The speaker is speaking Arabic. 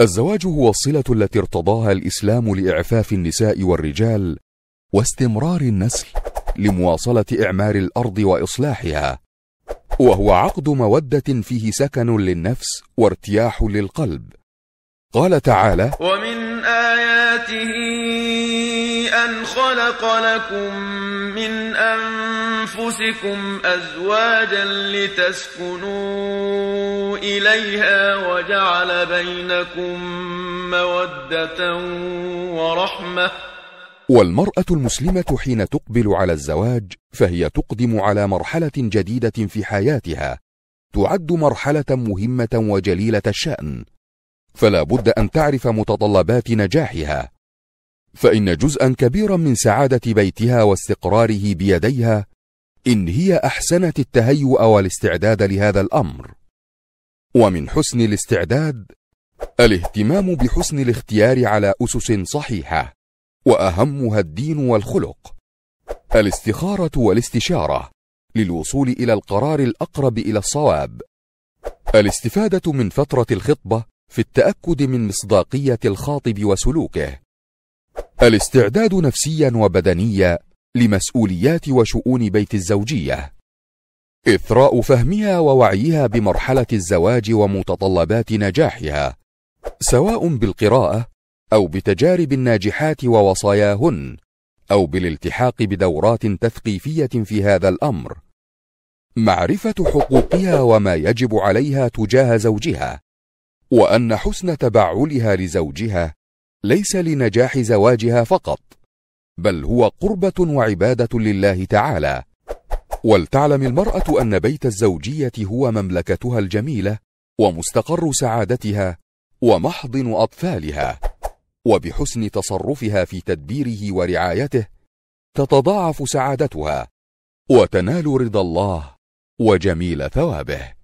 الزواج هو الصلة التي ارتضاها الإسلام لإعفاف النساء والرجال واستمرار النسل لمواصلة إعمار الأرض وإصلاحها وهو عقد مودة فيه سكن للنفس وارتياح للقلب. قال تعالى ومن آياته أن خلق لكم من أنفسكم أزواجا لتسكنوا إليها وجعل بينكم مودة ورحمة. والمرأة المسلمة حين تقبل على الزواج فهي تقدم على مرحلة جديدة في حياتها. تعد مرحلة مهمة وجليلة الشأن. فلا بد أن تعرف متطلبات نجاحها. فإن جزءا كبيرا من سعادة بيتها واستقراره بيديها إن هي أحسنت التهيؤ والاستعداد لهذا الأمر. ومن حسن الاستعداد الاهتمام بحسن الاختيار على أسس صحيحة وأهمها الدين والخلق الاستخارة والاستشارة للوصول إلى القرار الأقرب إلى الصواب الاستفادة من فترة الخطبة في التأكد من مصداقية الخاطب وسلوكه الاستعداد نفسيا وبدنيا لمسؤوليات وشؤون بيت الزوجية. إثراء فهمها ووعيها بمرحلة الزواج ومتطلبات نجاحها سواء بالقراءة أو بتجارب الناجحات ووصاياهن أو بالالتحاق بدورات تثقيفية في هذا الأمر. معرفة حقوقها وما يجب عليها تجاه زوجها وأن حسن تبعلها لزوجها ليس لنجاح زواجها فقط بل هو قربة وعبادة لله تعالى. ولتعلم المرأة أن بيت الزوجية هو مملكتها الجميلة ومستقر سعادتها ومحضن أطفالها وبحسن تصرفها في تدبيره ورعايته تتضاعف سعادتها وتنال رضا الله وجميل ثوابه.